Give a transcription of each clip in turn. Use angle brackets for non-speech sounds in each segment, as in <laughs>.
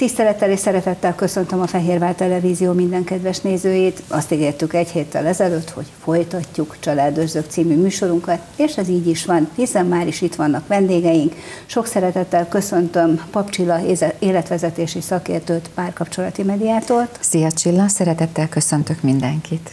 Tisztelettel és szeretettel köszöntöm a Fehérvár Televízió minden kedves nézőjét. Azt ígértük egy héttel ezelőtt, hogy folytatjuk Családőrzők című műsorunkat, és ez így is van, hiszen már is itt vannak vendégeink. Sok szeretettel köszöntöm Papcsilla életvezetési szakértőt, párkapcsolati mediátort. Szia Csilla, szeretettel köszöntök mindenkit.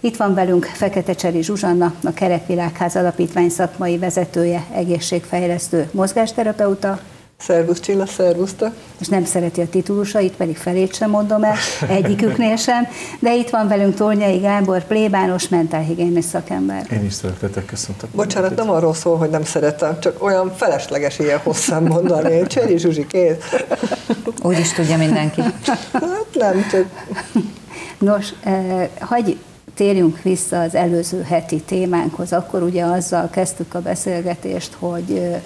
Itt van velünk Fekete Cseri Zsuzsanna, a Kerekvilágház Alapítvány szakmai vezetője, egészségfejlesztő, mozgásterapeuta, Szervusz Csilla, szervuszta. És nem szereti a titulusait, pedig felét sem mondom el, egyiküknél sem. De itt van velünk Tornyai Gábor, plébános mentálhigiénis szakember. Én is szeretetek, köszöntöm. Bocsánat, nem arról szól, hogy nem szeretem, csak olyan felesleges ilyen hosszan mondani. Cseri Zsuzsi, kész. Úgy is tudja mindenki. Hát nem, csak... Nos, eh, hagyj térjünk vissza az előző heti témánkhoz. Akkor ugye azzal kezdtük a beszélgetést, hogy eh,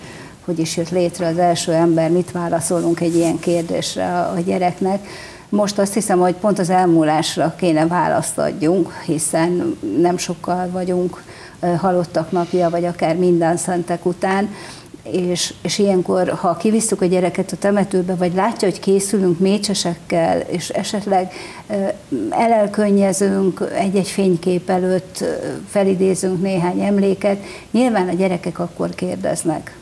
hogy is jött létre az első ember, mit válaszolunk egy ilyen kérdésre a gyereknek. Most azt hiszem, hogy pont az elmúlásra kéne választ adjunk, hiszen nem sokkal vagyunk halottak napja, vagy akár minden szentek után, és, és ilyenkor, ha kivisszük a gyereket a temetőbe, vagy látja, hogy készülünk mécsesekkel, és esetleg elelkönnyezünk egy-egy fénykép előtt, felidézünk néhány emléket, nyilván a gyerekek akkor kérdeznek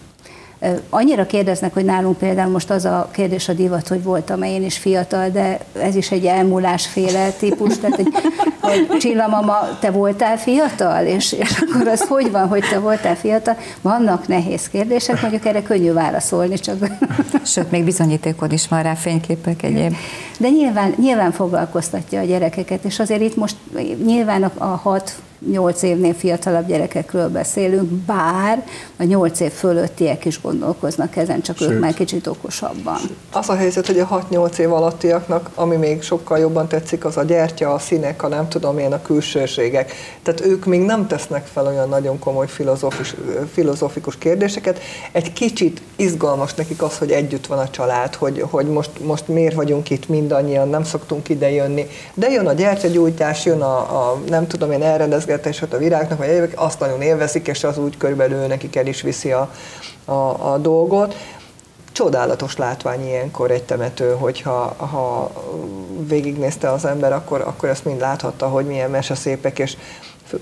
Annyira kérdeznek, hogy nálunk például most az a kérdés a divat, hogy voltam én is fiatal, de ez is egy elmúlásféle típus, tehát hogy, hogy Csilla mama, te voltál fiatal? És, és akkor az hogy van, hogy te voltál fiatal? Vannak nehéz kérdések, mondjuk erre könnyű válaszolni, csak... Sőt, még bizonyítékod is van rá, fényképek egyéb. De nyilván, nyilván foglalkoztatja a gyerekeket, és azért itt most nyilván a, a hat 8 évnél fiatalabb gyerekekről beszélünk, bár a 8 év fölöttiek is gondolkoznak ezen, csak Sőt. ők már kicsit okosabban. Az a helyzet, hogy a 6-8 év alattiaknak, ami még sokkal jobban tetszik, az a gyertya, a színek, a nem tudom én, a külsőségek. Tehát ők még nem tesznek fel olyan nagyon komoly filozófis, filozófikus kérdéseket. Egy kicsit izgalmas nekik az, hogy együtt van a család, hogy, hogy most, most miért vagyunk itt mindannyian, nem szoktunk ide jönni. De jön a gyertyagyújtás, jön a, a nem tudom én, elrendezgetés, beszélgetés a virágnak, vagy egyébként azt nagyon élvezik, és az úgy körülbelül nekik el is viszi a, a, a dolgot. Csodálatos látvány ilyenkor egy temető, hogyha ha végignézte az ember, akkor, akkor ezt mind láthatta, hogy milyen meseszépek, és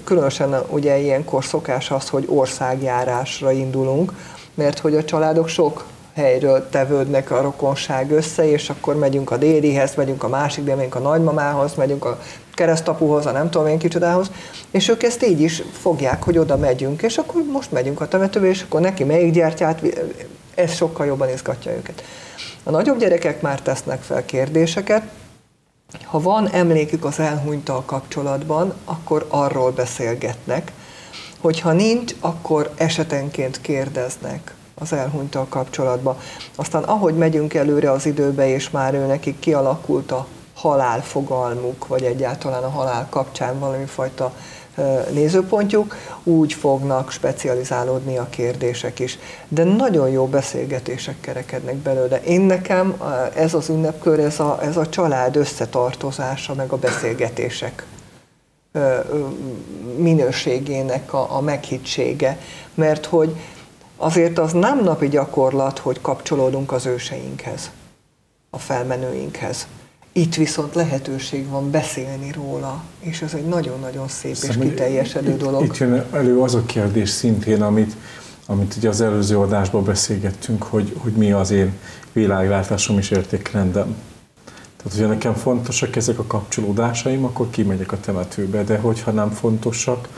különösen ugye ilyenkor szokás az, hogy országjárásra indulunk, mert hogy a családok sok helyről tevődnek a rokonság össze, és akkor megyünk a dédihez, megyünk a másik, de megyünk a nagymamához, megyünk a keresztapuhoz, a nem tudom én kicsodához, és ők ezt így is fogják, hogy oda megyünk, és akkor most megyünk a temetőbe, és akkor neki melyik gyertyát, ez sokkal jobban izgatja őket. A nagyobb gyerekek már tesznek fel kérdéseket, ha van emlékük az elhunytal kapcsolatban, akkor arról beszélgetnek, hogyha nincs, akkor esetenként kérdeznek az elhunytal kapcsolatban. Aztán ahogy megyünk előre az időbe, és már ő nekik kialakult a halál fogalmuk, vagy egyáltalán a halál kapcsán valami fajta nézőpontjuk, úgy fognak specializálódni a kérdések is. De nagyon jó beszélgetések kerekednek belőle. Én nekem ez az ünnepkör, ez a, ez a család összetartozása, meg a beszélgetések minőségének a, a meghittsége. Mert hogy azért az nem napi gyakorlat, hogy kapcsolódunk az őseinkhez, a felmenőinkhez. Itt viszont lehetőség van beszélni róla, és ez egy nagyon-nagyon szép Szerintem és kiteljesedő itt, dolog. Itt jön elő az a kérdés szintén, amit, amit ugye az előző adásban beszélgettünk, hogy, hogy mi az én világlátásom és értékrendem. Tehát, hogyha nekem fontosak ezek a kapcsolódásaim, akkor kimegyek a temetőbe, de hogyha nem fontosak,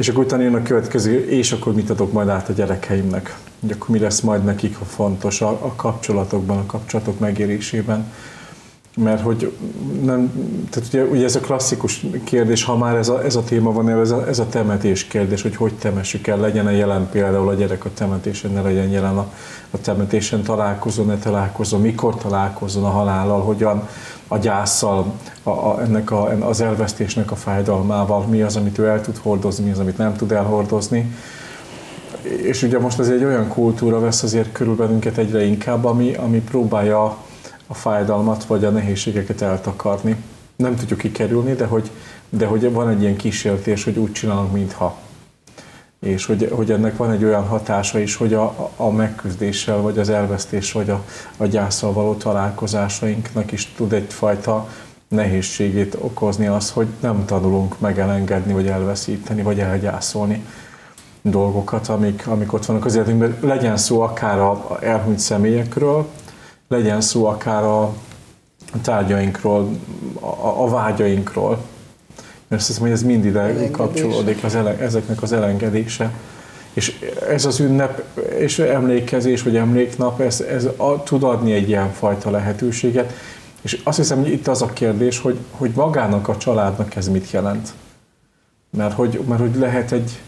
és akkor utána jön a következő, és akkor mit adok majd át a gyerekeimnek? Hogy akkor mi lesz majd nekik a fontos a, a kapcsolatokban, a kapcsolatok megérésében mert hogy nem, tehát ugye, ugye ez a klasszikus kérdés, ha már ez a, ez a téma van, ez a, ez a temetés kérdés, hogy hogy temessük el, legyen -e jelen például a gyerek a temetésen, ne legyen jelen a, a temetésen, találkozon, ne találkozon, mikor találkozon a halállal, hogyan a gyászsal, a, a, ennek a, az elvesztésnek a fájdalmával, mi az, amit ő el tud hordozni, mi az, amit nem tud elhordozni. És ugye most ez egy olyan kultúra vesz azért körül bennünket egyre inkább, ami, ami próbálja a fájdalmat vagy a nehézségeket eltakarni. Nem tudjuk kikerülni, de hogy, de hogy van egy ilyen kísértés, hogy úgy csinálunk, mintha. és hogy, hogy ennek van egy olyan hatása is, hogy a, a megküzdéssel, vagy az elvesztés, vagy a, a gyászsal való találkozásainknak is tud egyfajta nehézségét okozni az, hogy nem tanulunk megelengedni, vagy elveszíteni, vagy elgyászolni dolgokat, amik, amik ott vannak az életünkben. Legyen szó akár a elhunyt személyekről, legyen szó akár a tárgyainkról, a, a vágyainkról. Mert azt hiszem, hogy ez mind ide kapcsolódik, az ele, ezeknek az elengedése. És ez az ünnep, és emlékezés, vagy emléknap, ez, ez a, tud adni egy ilyen fajta lehetőséget. És azt hiszem, hogy itt az a kérdés, hogy, hogy magának a családnak ez mit jelent. Mert hogy, mert hogy lehet egy,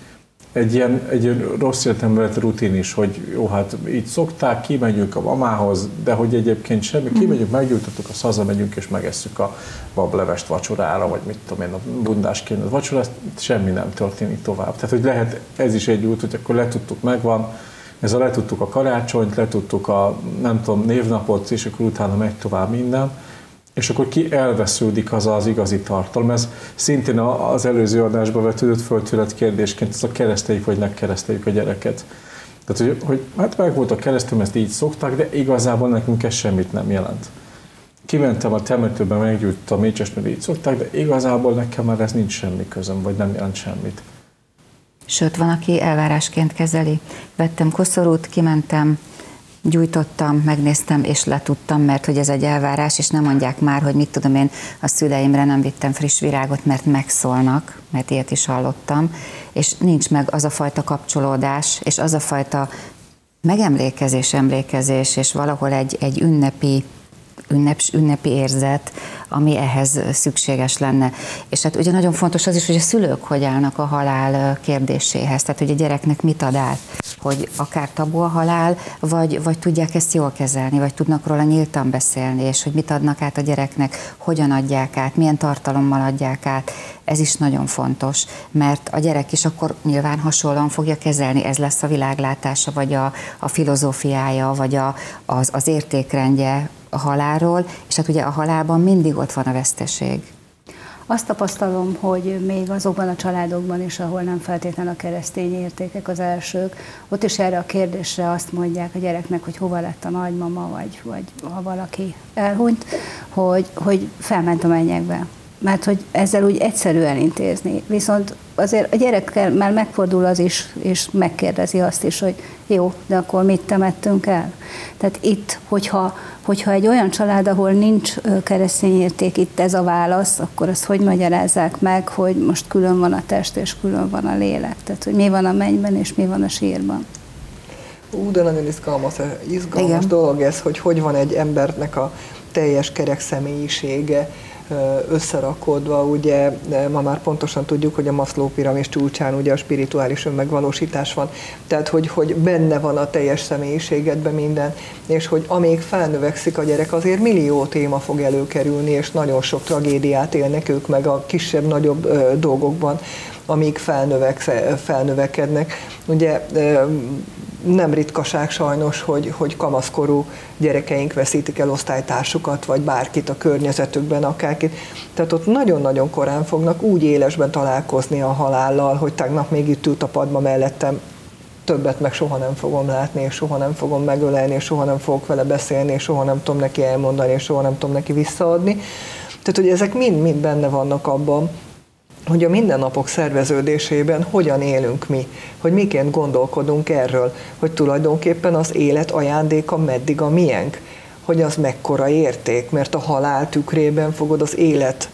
egy ilyen, egy ilyen rossz értelemben rutin is, hogy jó, hát így szokták, kimegyünk a mamához, de hogy egyébként semmi, mhm. kimegyünk, meggyújtottuk, azt hazamegyünk és megesszük a bablevest vacsorára, vagy mit tudom én, a bundásként a vacsorát, semmi nem történik tovább. Tehát, hogy lehet ez is egy út, hogy akkor letudtuk, megvan, ez a letudtuk a karácsonyt, letudtuk a nem tudom, névnapot, és akkor utána megy tovább minden és akkor ki elvesződik az az igazi tartalom. Ez szintén az előző adásban vetődött föl tőled kérdésként, ez a kereszteljük vagy megkereszteljük a gyereket. Tehát, hogy, hogy hát meg volt a keresztül, ezt így szokták, de igazából nekünk ez semmit nem jelent. Kimentem a temetőbe, meggyújtottam mécses, mert így szokták, de igazából nekem már ez nincs semmi közöm, vagy nem jelent semmit. Sőt, van, aki elvárásként kezeli. Vettem koszorút, kimentem, gyújtottam, megnéztem és letudtam, mert hogy ez egy elvárás, és nem mondják már, hogy mit tudom én, a szüleimre nem vittem friss virágot, mert megszólnak, mert ilyet is hallottam, és nincs meg az a fajta kapcsolódás, és az a fajta megemlékezés, emlékezés, és valahol egy, egy ünnepi ünnep, ünnepi érzet, ami ehhez szükséges lenne. És hát ugye nagyon fontos az is, hogy a szülők hogy állnak a halál kérdéséhez, tehát hogy a gyereknek mit ad át, hogy akár tabu a halál, vagy, vagy tudják ezt jól kezelni, vagy tudnak róla nyíltan beszélni, és hogy mit adnak át a gyereknek, hogyan adják át, milyen tartalommal adják át. Ez is nagyon fontos, mert a gyerek is akkor nyilván hasonlóan fogja kezelni, ez lesz a világlátása, vagy a, a filozófiája, vagy a, az, az értékrendje, a halálról, és hát ugye a halálban mindig ott van a veszteség. Azt tapasztalom, hogy még azokban a családokban is, ahol nem feltétlenül a keresztény értékek az elsők, ott is erre a kérdésre azt mondják a gyereknek, hogy hova lett a nagymama, vagy, vagy ha valaki elhunyt, hogy, hogy felment a mennyekbe mert hogy ezzel úgy egyszerű elintézni. Viszont azért a gyerekkel már megfordul az is, és megkérdezi azt is, hogy jó, de akkor mit temettünk el? Tehát itt, hogyha, hogyha egy olyan család, ahol nincs keresztény érték, itt ez a válasz, akkor azt hogy magyarázzák meg, hogy most külön van a test, és külön van a lélek? Tehát, hogy mi van a mennyben, és mi van a sírban? Ú, de nagyon izgalmas, izgalmas Igen. dolog ez, hogy hogy van egy embernek a teljes kerek személyisége, összerakodva, ugye ma már pontosan tudjuk, hogy a Maslow piramis csúcsán ugye a spirituális önmegvalósítás van, tehát hogy, hogy benne van a teljes személyiségedben minden, és hogy amíg felnövekszik a gyerek, azért millió téma fog előkerülni, és nagyon sok tragédiát élnek ők meg a kisebb-nagyobb dolgokban, amíg felnövekednek. Ugye nem ritkaság sajnos, hogy, hogy kamaszkorú gyerekeink veszítik el osztálytársukat, vagy bárkit a környezetükben, akárkit. Tehát ott nagyon-nagyon korán fognak úgy élesben találkozni a halállal, hogy tegnap még itt ült a padma mellettem, többet meg soha nem fogom látni, és soha nem fogom megölelni, és soha nem fogok vele beszélni, és soha nem tudom neki elmondani, és soha nem tudom neki visszaadni. Tehát, hogy ezek mind-mind benne vannak abban, hogy a mindennapok szerveződésében hogyan élünk mi, hogy miként gondolkodunk erről, hogy tulajdonképpen az élet ajándéka meddig a miénk, hogy az mekkora érték, mert a halál tükrében fogod az élet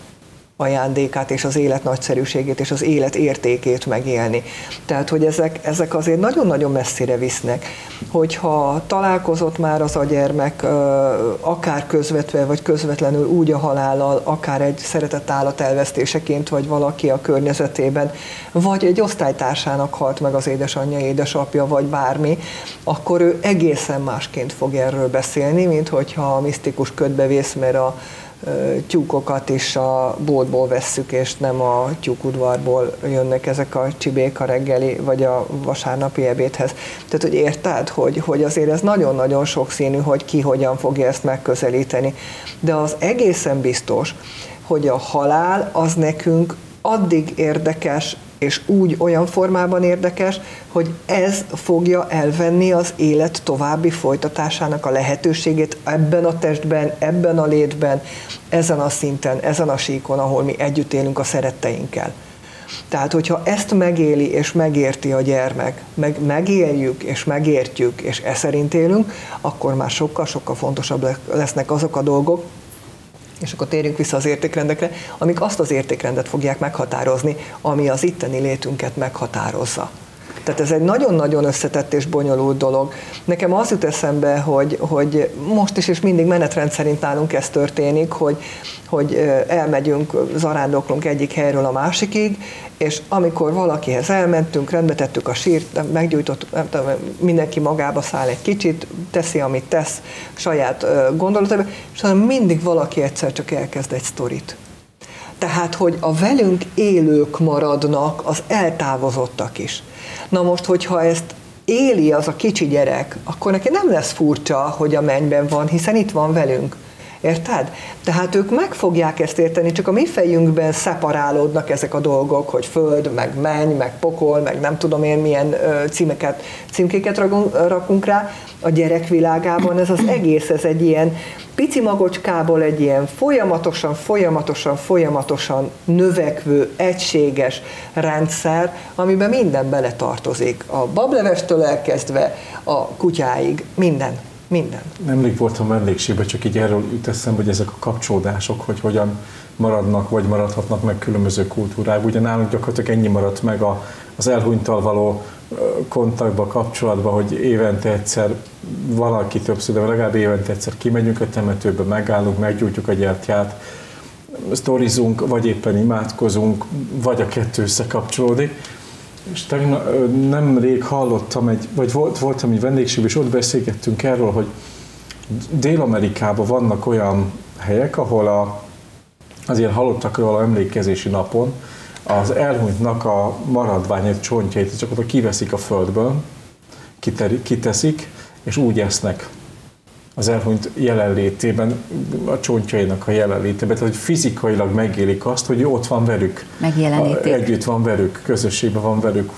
ajándékát és az élet nagyszerűségét és az élet értékét megélni. Tehát, hogy ezek, ezek azért nagyon-nagyon messzire visznek. Hogyha találkozott már az a gyermek, akár közvetve vagy közvetlenül úgy a halállal, akár egy szeretett állat elvesztéseként, vagy valaki a környezetében, vagy egy osztálytársának halt meg az édesanyja, édesapja, vagy bármi, akkor ő egészen másként fog erről beszélni, mint hogyha a misztikus ködbe vész, mert a tyúkokat is a boltból vesszük, és nem a tyúkudvarból jönnek ezek a csibék a reggeli, vagy a vasárnapi ebédhez. Tehát, hogy érted, hogy, hogy azért ez nagyon-nagyon sokszínű, hogy ki hogyan fogja ezt megközelíteni. De az egészen biztos, hogy a halál az nekünk addig érdekes, és úgy olyan formában érdekes, hogy ez fogja elvenni az élet további folytatásának a lehetőségét ebben a testben, ebben a létben, ezen a szinten, ezen a síkon, ahol mi együtt élünk a szeretteinkkel. Tehát, hogyha ezt megéli és megérti a gyermek, meg megéljük és megértjük, és e szerint élünk, akkor már sokkal-sokkal fontosabb lesznek azok a dolgok, és akkor térjünk vissza az értékrendekre, amik azt az értékrendet fogják meghatározni, ami az itteni létünket meghatározza. Tehát ez egy nagyon-nagyon összetett és bonyolult dolog. Nekem az jut eszembe, hogy, hogy most is és mindig menetrend szerint nálunk ez történik, hogy, hogy elmegyünk, zarándoklunk egyik helyről a másikig, és amikor valakihez elmentünk, rendbe tettük a sírt, meggyújtottuk, nem tudom, mindenki magába száll egy kicsit, teszi, amit tesz, saját gondolataiba, és mindig valaki egyszer csak elkezd egy sztorit. Tehát, hogy a velünk élők maradnak az eltávozottak is. Na most, hogyha ezt éli az a kicsi gyerek, akkor neki nem lesz furcsa, hogy a mennyben van, hiszen itt van velünk. Érted? Tehát ők meg fogják ezt érteni, csak a mi fejünkben szeparálódnak ezek a dolgok, hogy föld, meg menny, meg pokol, meg nem tudom én milyen címeket, címkéket rakunk rá. A gyerekvilágában ez az egész, ez egy ilyen pici magocskából egy ilyen folyamatosan, folyamatosan, folyamatosan növekvő, egységes rendszer, amiben minden beletartozik. A bablevestől elkezdve a kutyáig, minden. Minden. Nemrég voltam vendégségben, csak így erről jut eszembe, hogy ezek a kapcsolódások, hogy hogyan maradnak, vagy maradhatnak meg különböző kultúrák. Ugye nálunk gyakorlatilag ennyi maradt meg a, az elhunytal való kontaktba, kapcsolatba, hogy évente egyszer valaki többször, de legalább évente egyszer kimegyünk a temetőbe, megállunk, meggyújtjuk a gyertyát, sztorizunk, vagy éppen imádkozunk, vagy a kettő összekapcsolódik. És tegnap, nemrég hallottam egy, vagy volt, voltam egy vendégség, és ott beszélgettünk erről, hogy Dél-Amerikában vannak olyan helyek, ahol a, azért hallottakról a emlékezési napon az elhunytnak a maradványait, csontjait, csak oda kiveszik a földből, kiteri, kiteszik, és úgy esznek az elhunyt jelenlétében, a csontjainak a jelenlétében, tehát hogy fizikailag megélik azt, hogy ott van velük. Megjelenítik. Együtt van velük, közösségben van velük.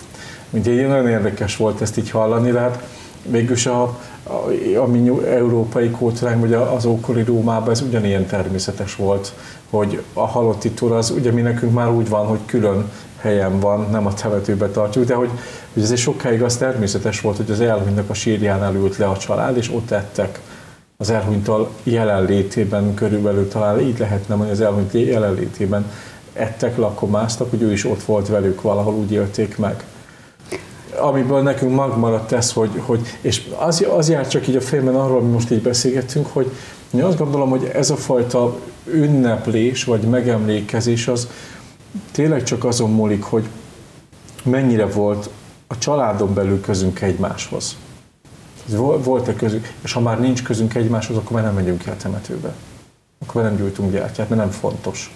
Ugye nagyon érdekes volt ezt így hallani, de hát végülis a, a, a mi európai kultúránk, vagy az ókori Rómában ez ugyanilyen természetes volt, hogy a halotti túra az ugye mi nekünk már úgy van, hogy külön helyen van, nem a temetőbe tartjuk, de hogy, hogy ez egy sokáig az természetes volt, hogy az elhunytnak a sírjánál ült le a család, és ott ettek az elhunytal jelenlétében körülbelül talán így lehetne hogy az elhunyt jelenlétében ettek, lakomáztak, hogy ő is ott volt velük, valahol úgy élték meg. Amiből nekünk megmaradt ez, hogy, hogy és az, az jár csak így a fejemben arról, ami most így beszélgettünk, hogy én azt gondolom, hogy ez a fajta ünneplés vagy megemlékezés az tényleg csak azon múlik, hogy mennyire volt a családon belül közünk egymáshoz. Volt-e közünk, és ha már nincs közünk egymáshoz, akkor már nem megyünk el temetőbe. Akkor már nem gyújtunk gyertyát, mert nem fontos.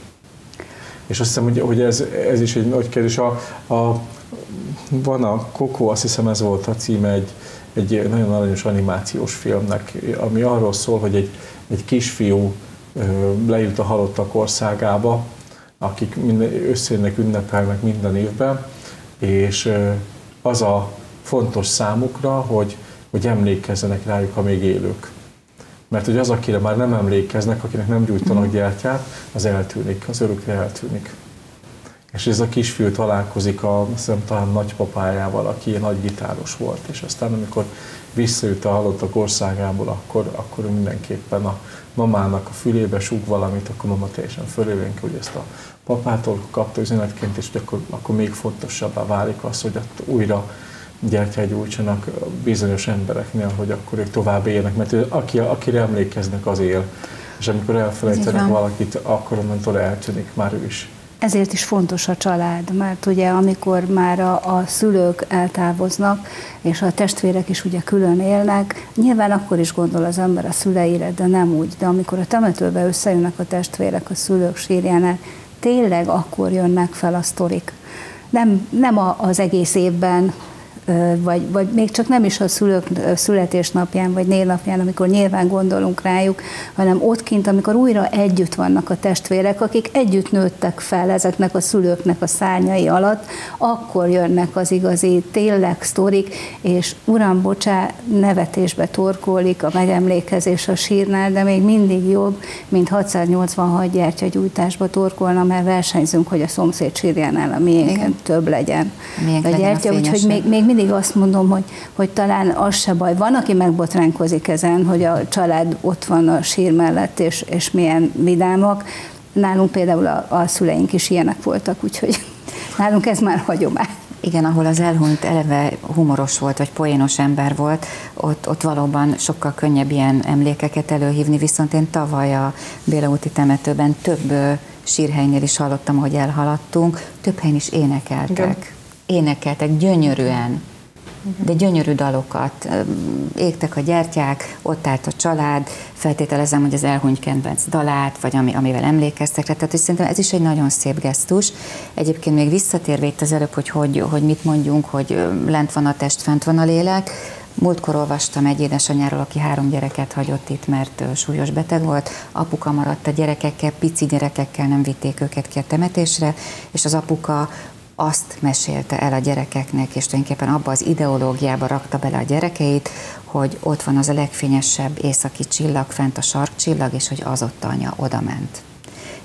És azt hiszem, hogy, hogy ez, ez is egy nagy kérdés. A, a, van a Coco, azt hiszem ez volt a címe egy, egy nagyon aranyos animációs filmnek, ami arról szól, hogy egy, egy kisfiú lejut a halottak országába, akik minden, összejönnek, ünnepelnek minden évben, és az a fontos számukra, hogy, hogy emlékezzenek rájuk, ha még élők. Mert hogy az, akire már nem emlékeznek, akinek nem gyújtanak gyertyát, az eltűnik, az örökre eltűnik. És ez a kisfiú találkozik a, hiszem, talán nagypapájával, aki ilyen nagy gitáros volt, és aztán amikor visszajött a halottak országából, akkor, akkor mindenképpen a mamának a fülébe súg valamit, akkor mama teljesen fölélénk, hogy ezt a papától kapta üzenetként, és akkor, akkor még fontosabbá válik az, hogy újra gyertyát gyújtsanak bizonyos embereknél, hogy akkor ők tovább élnek, mert aki, akire emlékeznek, az él. És amikor elfelejtenek valakit, akkor onnantól eltűnik már ő is. Ezért is fontos a család, mert ugye amikor már a, a szülők eltávoznak, és a testvérek is ugye külön élnek, nyilván akkor is gondol az ember a szüleire, de nem úgy. De amikor a temetőbe összejönnek a testvérek a szülők sírjánál, tényleg akkor jönnek fel a sztorik. Nem, nem a, az egész évben vagy, vagy még csak nem is a szülők születésnapján, vagy névnapján, amikor nyilván gondolunk rájuk, hanem ott kint, amikor újra együtt vannak a testvérek, akik együtt nőttek fel ezeknek a szülőknek a szárnyai alatt, akkor jönnek az igazi tényleg sztorik, és uram, bocsá, nevetésbe torkolik a megemlékezés a sírnál, de még mindig jobb, mint 686 gyertyagyújtásba torkolna, mert versenyzünk, hogy a szomszéd sírjánál a miénken több legyen. Miénk a gyertya, úgyhogy még, még mindig azt mondom, hogy, hogy talán az se baj. Van, aki megbotránkozik ezen, hogy a család ott van a sír mellett, és, és milyen vidámak. Nálunk például a, a szüleink is ilyenek voltak, úgyhogy <laughs> nálunk ez már hagyomány. Igen, ahol az elhunyt eleve humoros volt, vagy poénos ember volt, ott, ott valóban sokkal könnyebb ilyen emlékeket előhívni, viszont én tavaly a Béla úti temetőben több sírhelynél is hallottam, hogy elhaladtunk, több helyen is énekeltek. Igen. Énekeltek gyönyörűen, de gyönyörű dalokat. Égtek a gyertyák, ott állt a család, feltételezem, hogy az elhunyt kedvenc dalát, vagy ami, amivel emlékeztek rá. Tehát hogy szerintem ez is egy nagyon szép gesztus. Egyébként még visszatérve itt az előbb, hogy, hogy, hogy mit mondjunk, hogy lent van a test, fent van a lélek. Múltkor olvastam egy édesanyáról, aki három gyereket hagyott itt, mert súlyos beteg volt. Apuka maradt a gyerekekkel, pici gyerekekkel nem vitték őket ki a temetésre, és az apuka azt mesélte el a gyerekeknek, és tulajdonképpen abba az ideológiába rakta bele a gyerekeit, hogy ott van az a legfényesebb északi csillag, fent a sarkcsillag, és hogy az ott anya oda ment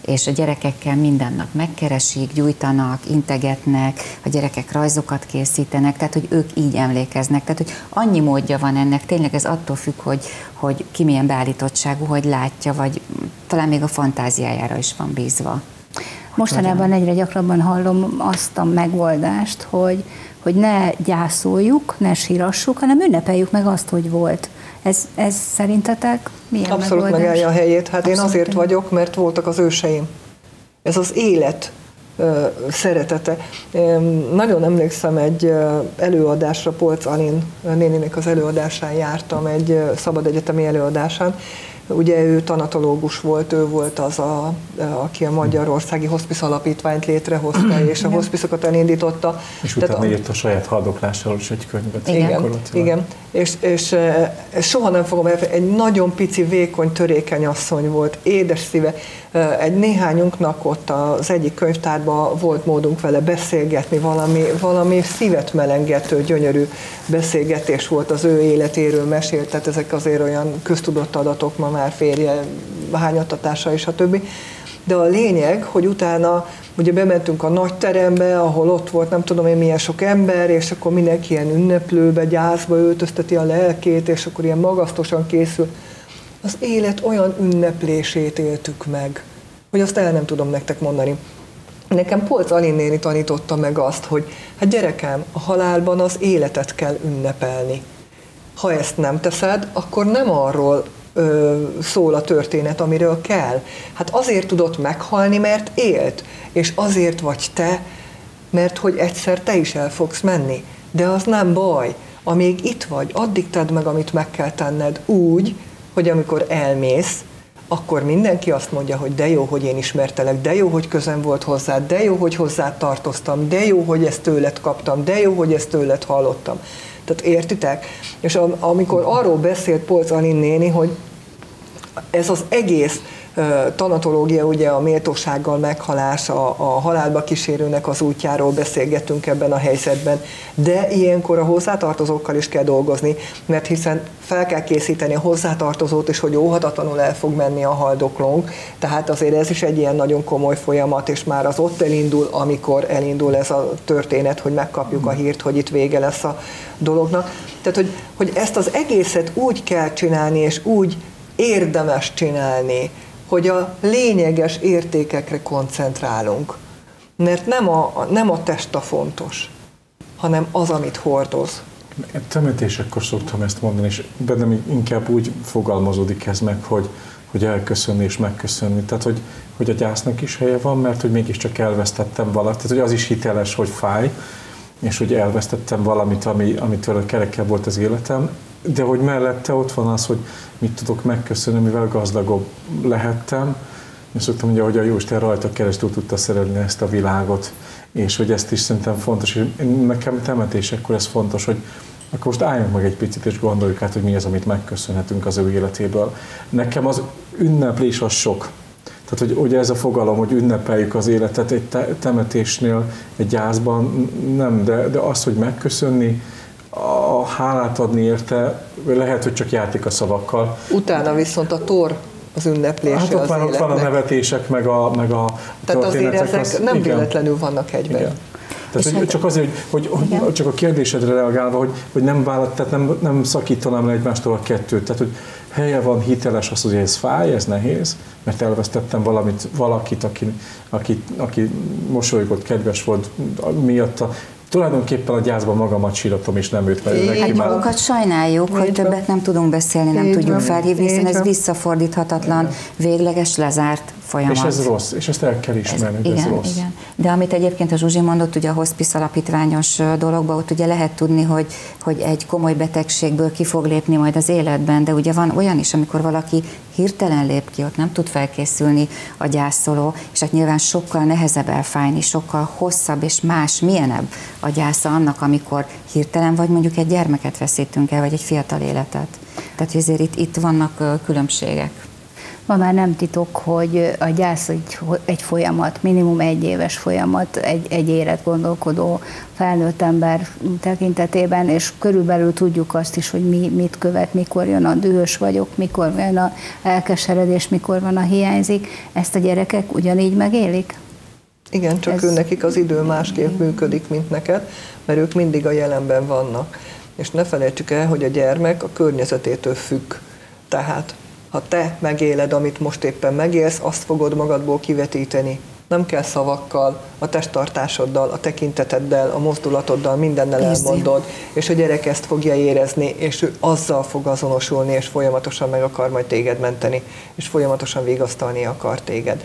és a gyerekekkel minden nap megkeresik, gyújtanak, integetnek, a gyerekek rajzokat készítenek, tehát hogy ők így emlékeznek. Tehát, hogy annyi módja van ennek, tényleg ez attól függ, hogy, hogy ki milyen beállítottságú, hogy látja, vagy talán még a fantáziájára is van bízva. Mostanában egyre gyakrabban hallom azt a megoldást, hogy, hogy ne gyászoljuk, ne sírassuk, hanem ünnepeljük meg azt, hogy volt. Ez, ez szerintetek milyen Abszolút megoldás? megállja a helyét. Hát Abszolút én azért vagyok, mert voltak az őseim. Ez az élet szeretete. Nagyon emlékszem egy előadásra, Polc Alin néninek az előadásán jártam, egy szabad egyetemi előadásán, Ugye ő tanatológus volt, ő volt az, a, aki a Magyarországi Hospice Alapítványt létrehozta, <clears throat> és a hospicokat elindította. És utána Tehát, írt a saját haldoklásáról is egy könyvet. Igen, igen. És, és, és soha nem fogom elfelejteni, egy nagyon pici, vékony, törékeny asszony volt, édes szíve. Egy néhányunknak ott az egyik könyvtárban volt módunk vele beszélgetni, valami, valami szívet melengető, gyönyörű beszélgetés volt az ő életéről mesélt, tehát ezek azért olyan köztudott adatok ma már férje, hányattatása és a többi. De a lényeg, hogy utána ugye bementünk a nagy terembe, ahol ott volt nem tudom én milyen sok ember, és akkor mindenki ilyen ünneplőbe, gyászba öltözteti a lelkét, és akkor ilyen magasztosan készül. Az élet olyan ünneplését éltük meg, hogy azt el nem tudom nektek mondani. Nekem Polc Alin néni tanította meg azt, hogy hát gyerekem, a halálban az életet kell ünnepelni. Ha ezt nem teszed, akkor nem arról ö, szól a történet, amiről kell. Hát azért tudott meghalni, mert élt, és azért vagy te, mert hogy egyszer te is el fogsz menni. De az nem baj. Amíg itt vagy, addig tedd meg, amit meg kell tenned úgy, hogy amikor elmész, akkor mindenki azt mondja, hogy de jó, hogy én ismertelek, de jó, hogy közem volt hozzá, de jó, hogy hozzá tartoztam, de jó, hogy ezt tőled kaptam, de jó, hogy ezt tőled hallottam. Tehát értitek? És amikor arról beszélt Polc Alin néni, hogy ez az egész tanatológia, ugye a méltósággal meghalás, a, a halálba kísérőnek az útjáról beszélgetünk ebben a helyzetben, de ilyenkor a hozzátartozókkal is kell dolgozni, mert hiszen fel kell készíteni a hozzátartozót, és hogy óhatatlanul el fog menni a haldoklónk, tehát azért ez is egy ilyen nagyon komoly folyamat, és már az ott elindul, amikor elindul ez a történet, hogy megkapjuk a hírt, hogy itt vége lesz a dolognak. Tehát, hogy, hogy ezt az egészet úgy kell csinálni, és úgy érdemes csinálni, hogy a lényeges értékekre koncentrálunk. Mert nem a, nem a test a fontos, hanem az, amit hordoz. Temetésekkor szoktam ezt mondani, és bennem inkább úgy fogalmazódik ez meg, hogy, hogy elköszönni és megköszönni. Tehát, hogy, hogy a gyásznak is helye van, mert hogy mégiscsak elvesztettem valamit. Tehát, hogy az is hiteles, hogy fáj, és hogy elvesztettem valamit, ami, amitől a kerekkel volt az életem, de hogy mellette ott van az, hogy mit tudok megköszönni, mivel gazdagabb lehettem. Én szoktam mondani, hogy a Jóisten rajta keresztül tudta szerelni ezt a világot. és hogy ezt is szerintem fontos, és nekem temetésekkor ez fontos, hogy akkor most álljunk meg egy picit, és gondoljuk át, hogy mi az, amit megköszönhetünk az ő életéből. Nekem az ünneplés az sok. Tehát, hogy ugye ez a fogalom, hogy ünnepeljük az életet egy temetésnél, egy gyászban, nem, de, de az, hogy megköszönni, a hálát adni érte, lehet, hogy csak játék a szavakkal. Utána viszont a tor az ünneplése hát ott az van, életnek. van a nevetések, meg a, meg a Tehát azért ezek az, nem igen. véletlenül vannak egyben. Igen. Tehát, hogy, hát, csak azért, hogy, hogy, hogy csak a kérdésedre reagálva, hogy, hogy nem vállalt, tehát nem, nem szakítanám le egymástól a kettőt. Tehát, hogy helye van hiteles az, hogy ez fáj, ez nehéz, mert elvesztettem valamit, valakit, aki, aki, aki mosolygott, kedves volt, miatta tulajdonképpen a gyászban magamat síratom, és nem őt mert neki már... magunkat sajnáljuk, hogy többet nem tudunk beszélni, nem tudjuk felhívni, hiszen ez visszafordíthatatlan, végleges, lezárt folyamat. És ez rossz, és ezt el kell ismerni, ez, hogy igen, ez rossz. Igen. De amit egyébként a Zsuzsi mondott, ugye a hospice alapítványos dologban, ott ugye lehet tudni, hogy, hogy egy komoly betegségből ki fog lépni majd az életben, de ugye van olyan is, amikor valaki hirtelen lép ki, ott nem tud felkészülni a gyászoló, és hát nyilván sokkal nehezebb elfájni, sokkal hosszabb és más, milyenebb a gyásza annak, amikor hirtelen vagy mondjuk egy gyermeket veszítünk el, vagy egy fiatal életet. Tehát azért itt, itt vannak különbségek. Ma már nem titok, hogy a gyász egy, egy folyamat, minimum egy éves folyamat, egy, egy élet gondolkodó felnőtt ember tekintetében, és körülbelül tudjuk azt is, hogy mi, mit követ, mikor jön a dühös vagyok, mikor jön a elkeseredés, mikor van a hiányzik. Ezt a gyerekek ugyanígy megélik? Igen, csak Ez... ő nekik az idő másképp működik, mint neked, mert ők mindig a jelenben vannak. És ne felejtsük el, hogy a gyermek a környezetétől függ. Tehát ha te megéled, amit most éppen megélsz, azt fogod magadból kivetíteni. Nem kell szavakkal, a testtartásoddal, a tekinteteddel, a mozdulatoddal, mindennel Érzi. elmondod, és a gyerek ezt fogja érezni, és ő azzal fog azonosulni, és folyamatosan meg akar majd téged menteni, és folyamatosan vigasztalni akar téged.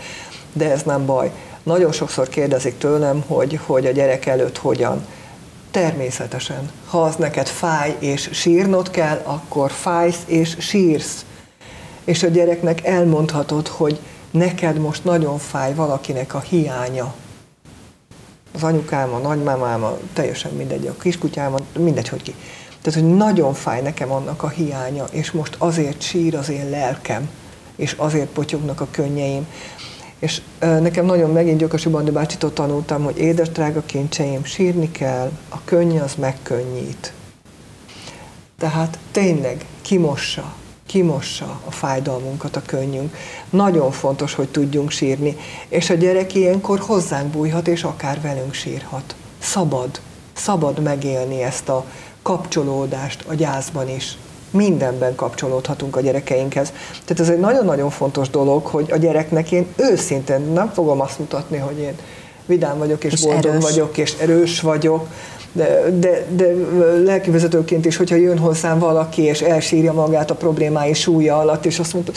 De ez nem baj. Nagyon sokszor kérdezik tőlem, hogy, hogy a gyerek előtt hogyan. Természetesen. Ha az neked fáj és sírnod kell, akkor fájsz és sírsz és a gyereknek elmondhatod, hogy neked most nagyon fáj valakinek a hiánya. Az anyukám, a nagymamám, a, teljesen mindegy, a kiskutyám, mindegy, hogy ki. Tehát, hogy nagyon fáj nekem annak a hiánya, és most azért sír az én lelkem, és azért potyognak a könnyeim. És ö, nekem nagyon megint Gyökösi Bandi bácsitól tanultam, hogy édes drága kincseim, sírni kell, a könny az megkönnyít. Tehát tényleg kimossa, kimossa a fájdalmunkat, a könnyünk. Nagyon fontos, hogy tudjunk sírni, és a gyerek ilyenkor hozzánk bújhat, és akár velünk sírhat. Szabad, szabad megélni ezt a kapcsolódást a gyászban is. Mindenben kapcsolódhatunk a gyerekeinkhez. Tehát ez egy nagyon-nagyon fontos dolog, hogy a gyereknek én őszintén nem fogom azt mutatni, hogy én vidám vagyok, és, és boldog erős. vagyok, és erős vagyok, de, de, de lelkivezetőként is, hogyha jön hozzám valaki, és elsírja magát a problémái súlya alatt, és azt mondta,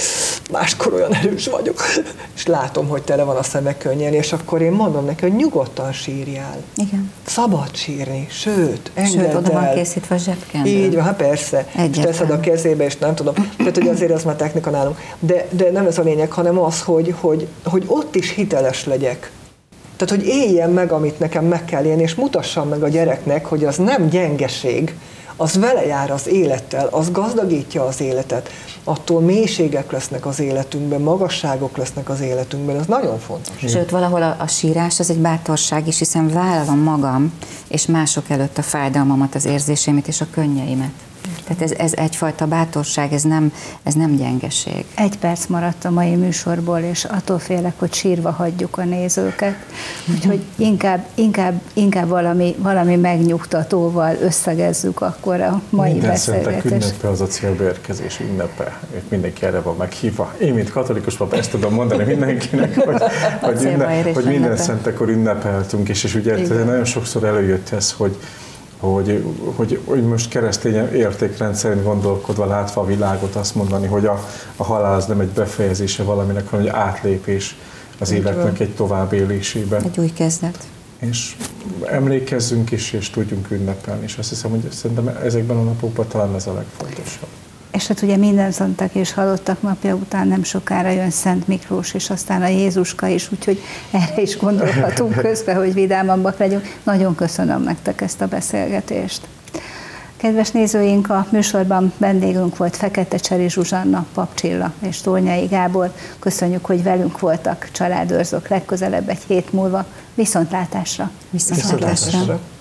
máskor olyan erős vagyok, <laughs> és látom, hogy tele van a szeme könnyen, és akkor én mondom neki, hogy nyugodtan sírjál. Igen. Szabad sírni, sőt, engedd Sőt, oda van készítve a zsebkendő. Így van, hát persze. Egyetlen. És teszed a kezébe, és nem tudom. Tehát, hogy azért ez már technika nálunk. De, de nem ez a lényeg, hanem az, hogy, hogy, hogy ott is hiteles legyek tehát, hogy éljen meg, amit nekem meg kell élni, és mutassam meg a gyereknek, hogy az nem gyengeség, az vele jár az élettel, az gazdagítja az életet, attól mélységek lesznek az életünkben, magasságok lesznek az életünkben, ez nagyon fontos. Sőt, valahol a, a sírás az egy bátorság is, hiszen vállalom magam és mások előtt a fájdalmamat, az érzéseimet és a könnyeimet. Tehát ez, ez egyfajta bátorság, ez nem, ez nem gyengeség. Egy perc maradt a mai műsorból, és attól félek, hogy sírva hagyjuk a nézőket. Úgyhogy inkább, inkább, inkább valami, valami megnyugtatóval összegezzük akkor a mai Minden beszélgetést. Minden ünnepe az a célbeérkezés ünnepe. Itt mindenki erre van meghívva. Én, mint katolikus pap, ezt tudom mondani mindenkinek, hogy, <laughs> hogy, minden, hogy minden szentekor ünnepeltünk, és, és ugye Igen. nagyon sokszor előjött ez, hogy hogy, hogy, hogy most keresztény értékrend szerint gondolkodva, látva a világot, azt mondani, hogy a, a halál az nem egy befejezése valaminek, hanem egy átlépés az életnek egy továbbélésébe. Egy új kezdet. És emlékezzünk is, és tudjunk ünnepelni, és azt hiszem, hogy szerintem ezekben a napokban talán ez a legfontosabb. És hát ugye minden szantak és halottak napja után nem sokára jön Szent Miklós, és aztán a Jézuska is, úgyhogy erre is gondolhatunk <laughs> közben, hogy vidámabbak legyünk. Nagyon köszönöm nektek ezt a beszélgetést. Kedves nézőink, a műsorban vendégünk volt Fekete Cseri Zsuzsanna, Papcsilla és Tórnyai Gábor. Köszönjük, hogy velünk voltak családőrzők legközelebb egy hét múlva. Viszontlátásra! Viszontlátásra! Viszontlátásra.